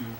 You.